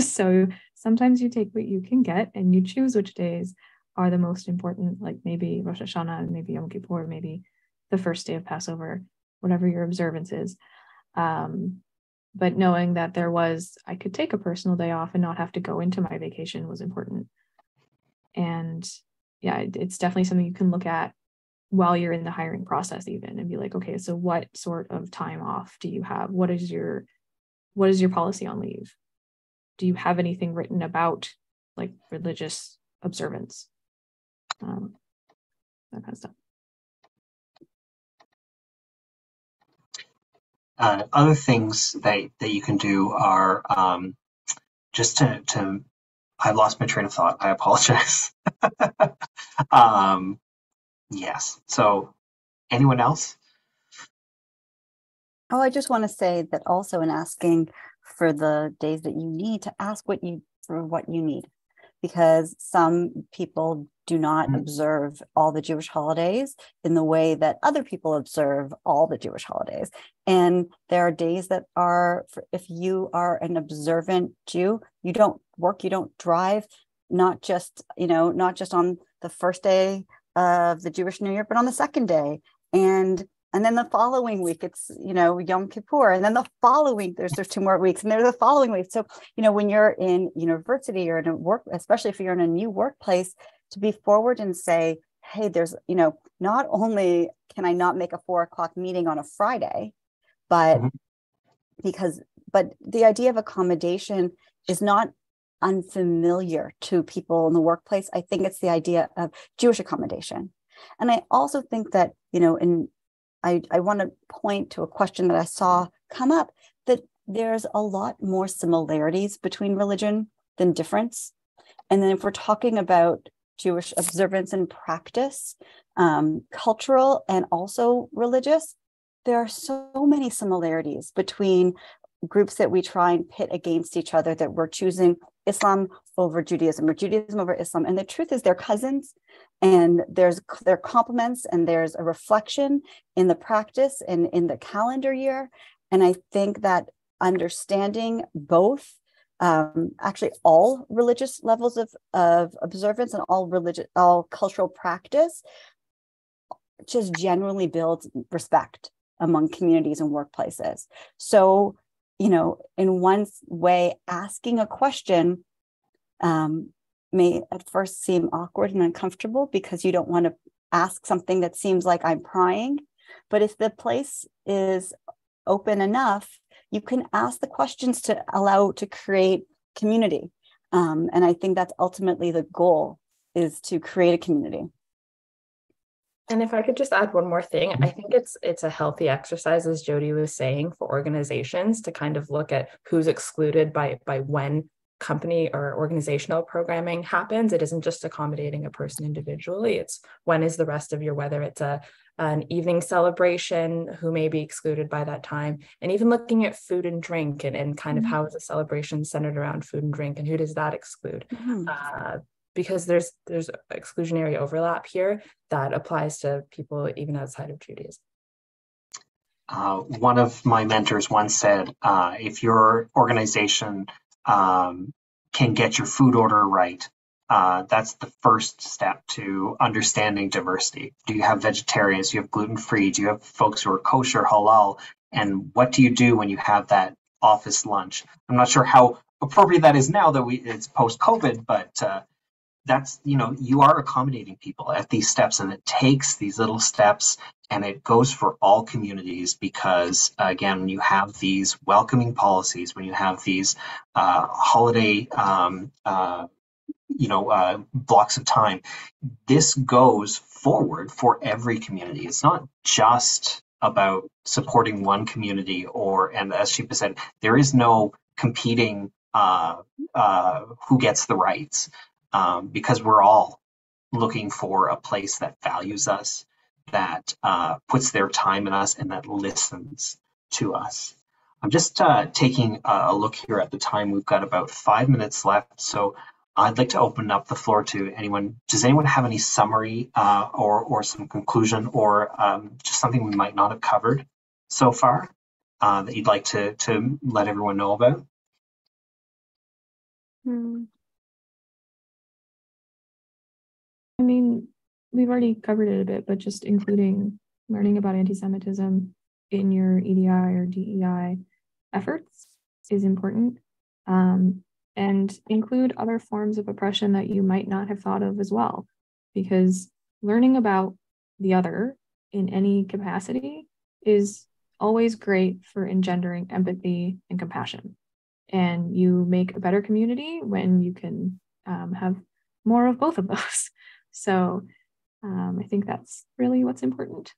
S5: <laughs> so sometimes you take what you can get and you choose which days are the most important, like maybe Rosh Hashanah, maybe Yom Kippur, maybe the first day of Passover, whatever your observance is. Um, but knowing that there was, I could take a personal day off and not have to go into my vacation was important. And yeah, it's definitely something you can look at while you're in the hiring process even and be like okay so what sort of time off do you have what is your what is your policy on leave do you have anything written about like religious observance um, that kind of stuff
S3: uh, other things that, that you can do are um, just to, to, I lost my train of thought. I apologize. <laughs> um, yes. So, anyone else?
S4: Oh, I just want to say that also in asking for the days that you need to ask what you for what you need because some people do not mm. observe all the Jewish holidays in the way that other people observe all the Jewish holidays. And there are days that are, if you are an observant Jew, you don't work, you don't drive, not just, you know, not just on the first day of the Jewish New Year, but on the second day. And and then the following week it's you know yom kippur. And then the following there's there's two more weeks and there's the following week. So you know when you're in university or in a work especially if you're in a new workplace to be forward and say hey there's you know not only can i not make a four o'clock meeting on a friday but mm-hmm. because but the idea of accommodation is not unfamiliar to people in the workplace. I think it's the idea of jewish accommodation. And i also think that you know in I, I want to point to a question that I saw come up that there's a lot more similarities between religion than difference. And then if we're talking about Jewish observance and practice, um, cultural and also religious, there are so many similarities between groups that we try and pit against each other that we're choosing Islam over Judaism or Judaism over Islam. And the truth is they're cousins and there's their complements and there's a reflection in the practice and in the calendar year. And I think that understanding both um, actually all religious levels of, of observance and all religious all cultural practice just generally builds respect among communities and workplaces. So you know, in one way, asking a question um, may at first seem awkward and uncomfortable because you don't want to ask something that seems like I'm prying. But if the place is open enough, you can ask the questions to allow to create community. Um, and I think that's ultimately the goal is to create a community.
S6: And if I could just add one more thing, I think it's it's a healthy exercise, as Jody was saying, for organizations to kind of look at who's excluded by by when company or organizational programming happens. It isn't just accommodating a person individually. It's when is the rest of your whether it's a an evening celebration, who may be excluded by that time, and even looking at food and drink and, and kind mm-hmm. of how is a celebration centered around food and drink and who does that exclude? Mm-hmm. Uh, because there's there's exclusionary overlap here that applies to people even outside of Judaism.
S3: Uh, one of my mentors once said, uh, if your organization um, can get your food order right, uh, that's the first step to understanding diversity. Do you have vegetarians? Do you have gluten free? Do you have folks who are kosher, halal? And what do you do when you have that office lunch? I'm not sure how appropriate that is now that we it's post COVID, but uh, that's you know you are accommodating people at these steps and it takes these little steps and it goes for all communities because again when you have these welcoming policies when you have these uh, holiday um, uh, you know uh, blocks of time this goes forward for every community. It's not just about supporting one community or and as Shipa said there is no competing uh, uh, who gets the rights um, because we're all looking for a place that values us, that uh, puts their time in us, and that listens to us. I'm just uh, taking a look here at the time. We've got about five minutes left, so I'd like to open up the floor to anyone. Does anyone have any summary uh, or or some conclusion or um, just something we might not have covered so far uh, that you'd like to to let everyone know about?
S5: Hmm. I mean, we've already covered it a bit, but just including learning about anti-Semitism in your EDI or DEI efforts is important. Um, and include other forms of oppression that you might not have thought of as well, because learning about the other in any capacity is always great for engendering empathy and compassion. And you make a better community when you can um, have more of both of those. <laughs> So um, I think that's really what's important.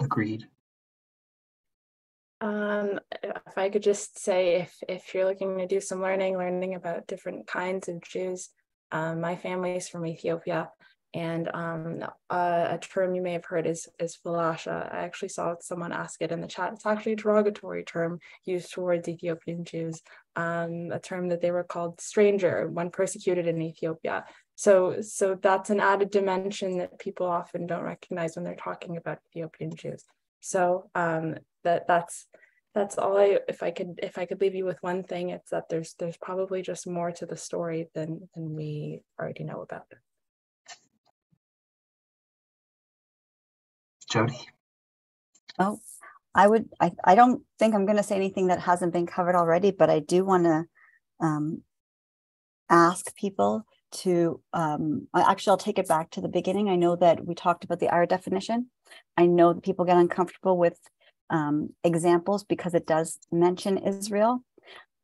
S3: Agreed.
S6: Um, if I could just say, if if you're looking to do some learning, learning about different kinds of Jews, um, my family is from Ethiopia, and um, a, a, term you may have heard is is falasha. I actually saw someone ask it in the chat. It's actually a derogatory term used towards Ethiopian Jews, um, a term that they were called stranger when persecuted in Ethiopia. So so that's an added dimension that people often don't recognize when they're talking about Ethiopian Jews. So um, that that's that's all I if I could if I could leave you with one thing, it's that there's there's probably just more to the story than than we already know about.
S3: Jody.
S4: Oh, I would I, I don't think I'm gonna say anything that hasn't been covered already, but I do want to um, ask people to um, actually I'll take it back to the beginning. I know that we talked about the IHRA definition. I know that people get uncomfortable with um, examples because it does mention Israel.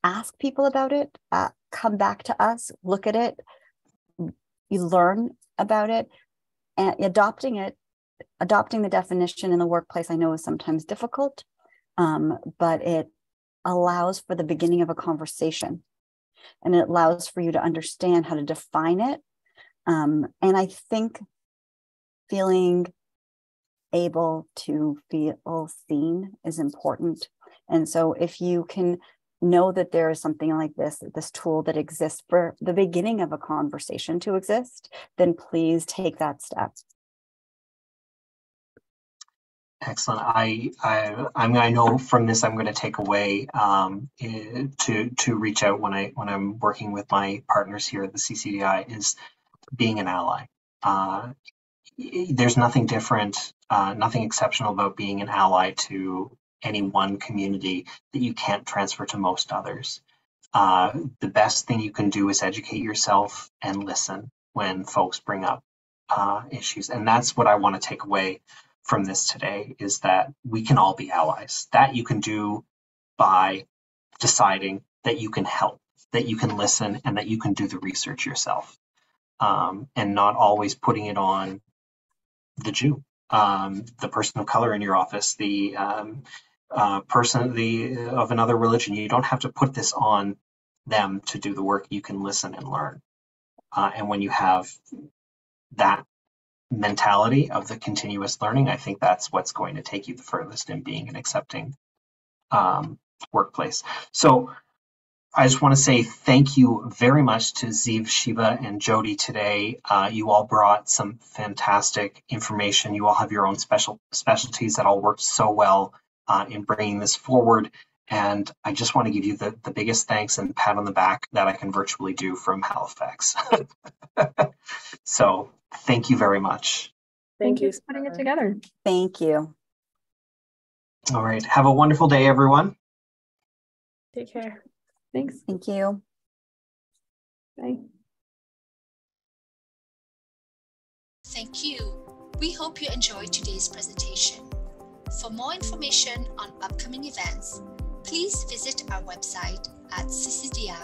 S4: Ask people about it, uh, come back to us, look at it, you learn about it, and adopting it, adopting the definition in the workplace, I know is sometimes difficult, um, but it allows for the beginning of a conversation and it allows for you to understand how to define it. Um, and I think feeling able to feel seen is important. And so if you can know that there is something like this, this tool that exists for the beginning of a conversation to exist, then please take that step.
S3: Excellent. I, I, I'm, I know from this, I'm going to take away um, to to reach out when I when I'm working with my partners here at the CCDI is being an ally. Uh, there's nothing different, uh, nothing exceptional about being an ally to any one community that you can't transfer to most others. Uh, the best thing you can do is educate yourself and listen when folks bring up uh, issues, and that's what I want to take away from this today is that we can all be allies. That you can do by deciding that you can help, that you can listen, and that you can do the research yourself, um, and not always putting it on the Jew, um, the person of color in your office, the um, uh, person the of another religion. You don't have to put this on them to do the work. You can listen and learn, uh, and when you have that mentality of the continuous learning, I think that's what's going to take you the furthest in being an accepting um, workplace. So I just want to say thank you very much to Ziv, Shiva, and Jody today. Uh, you all brought some fantastic information. You all have your own special specialties that all worked so well uh, in bringing this forward. And I just want to give you the, the biggest thanks and pat on the back that I can virtually do from Halifax. <laughs> so thank you very much.
S5: Thank, thank you for putting it together.
S4: Thank you.
S3: All right. Have a wonderful day, everyone.
S6: Take care.
S5: Thanks.
S4: Thank you.
S5: Bye.
S1: Thank you. We hope you enjoyed today's presentation. For more information on upcoming events, please visit our website at ccdi.ca.